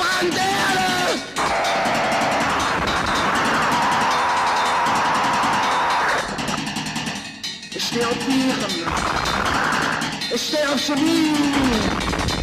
verbrand de erde! Ich sterb Viren. Ich niet.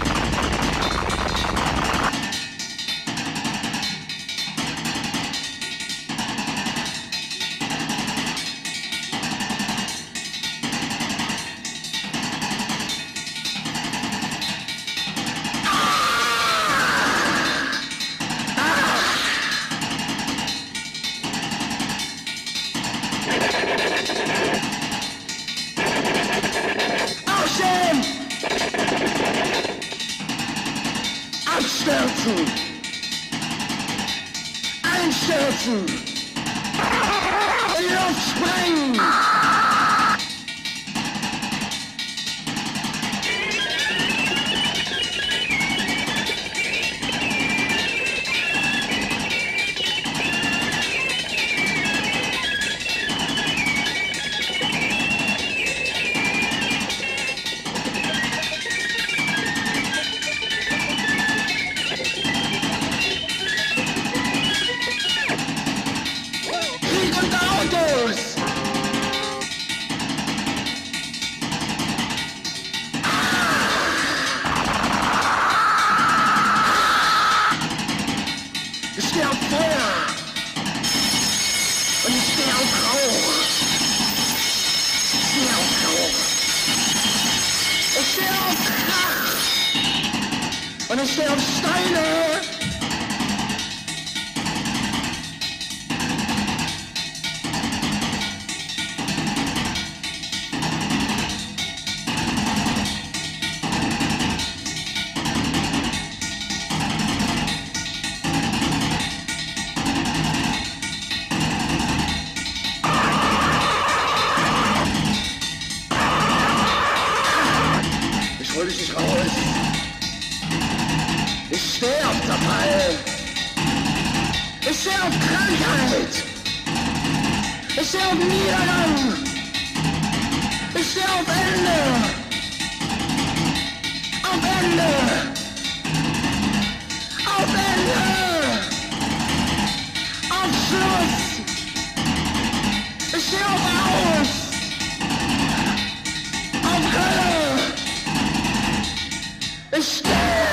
I'm shouting. Und ich stehe auf Steine! Ich hol dich nicht raus. Zerfall. Ich stehe auf Krankheit. Ich stehe auf Niedergang. Ich stehe auf Ende. Auf Ende. Auf Ende. Auf Schluss. Ich stehe auf Aus. Auf Hölle. Ich stehe